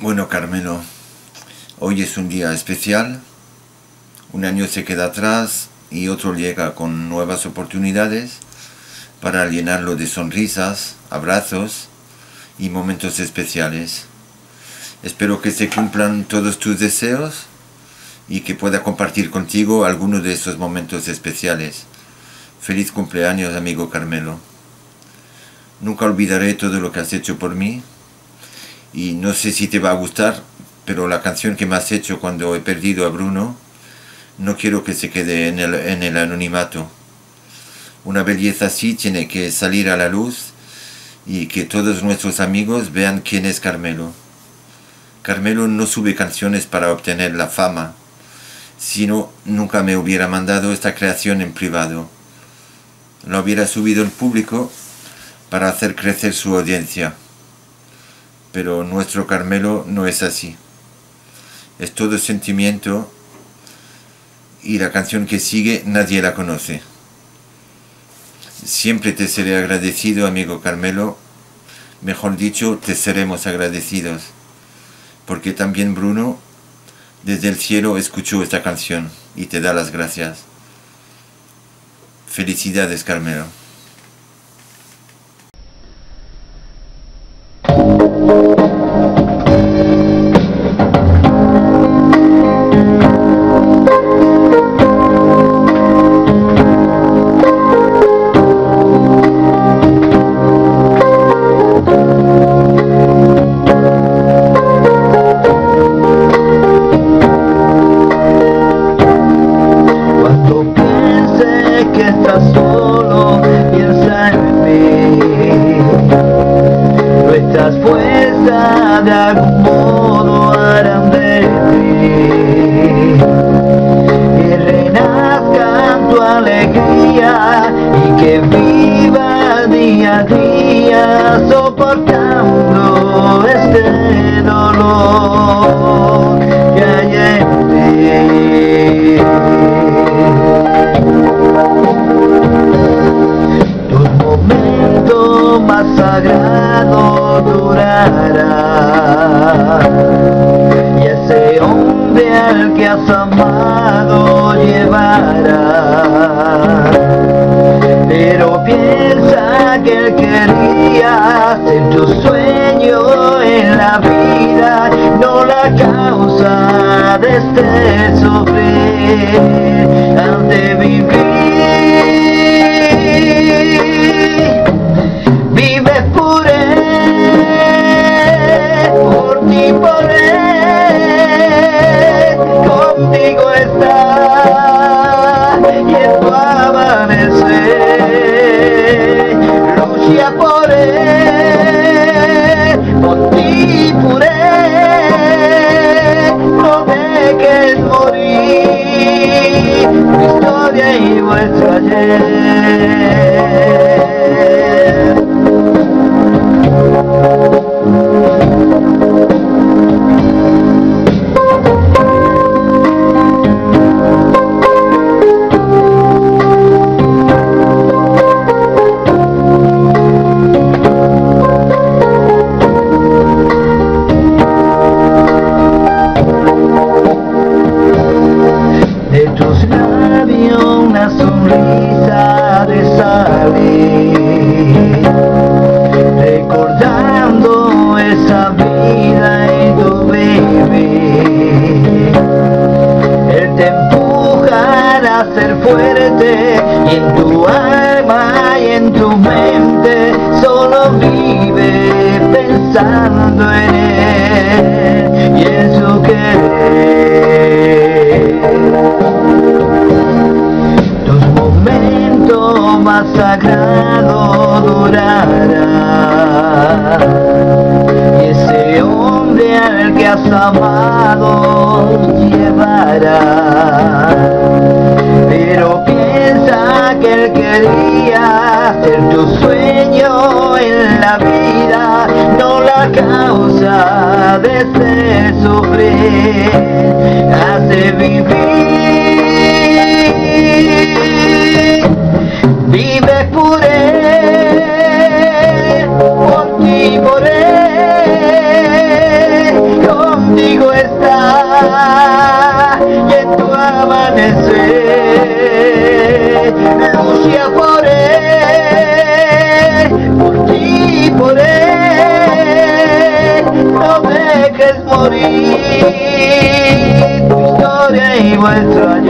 Bueno, Carmelo, hoy es un día especial. Un año se queda atrás y otro llega con nuevas oportunidades para llenarlo de sonrisas, abrazos y momentos especiales. Espero que se cumplan todos tus deseos y que pueda compartir contigo algunos de esos momentos especiales. Feliz cumpleaños, amigo Carmelo. Nunca olvidaré todo lo que has hecho por mí y no sé si te va a gustar, pero la canción que me has hecho cuando he perdido a Bruno, no quiero que se quede en el, anonimato. Una belleza así tiene que salir a la luz y que todos nuestros amigos vean quién es Carmelo. Carmelo no sube canciones para obtener la fama, sino nunca me hubiera mandado esta creación en privado. Lo hubiera subido en público para hacer crecer su audiencia pero nuestro Carmelo no es así. Es todo sentimiento y la canción que sigue nadie la conoce. Siempre te seré agradecido, amigo Carmelo. Mejor dicho, te seremos agradecidos. Porque también Bruno desde el cielo escuchó esta canción y te da las gracias. Felicidades, Carmelo. las fuerzas de algún modo harán de ti que renazcan tu alegría y que vivas día a día soportando este dolor que hay en ti. Tus momentos más sagrados durará. Y ese hombre al que has amado llevará. Pero piensa que él quería ser tu sueño en la vida. merece. Lucha por él, por ti puré, no dejes morir, mi historia y vuestro ayer. y en tu alma y en tu mente solo vive pensando en él y en su querer. Tus momentos más sagrados durarán y ese hombre al que has amado debería ser tu sueño en la vida, no la causa de ese sufrir, hace vivir. Puedes morir, tu historia y vuestro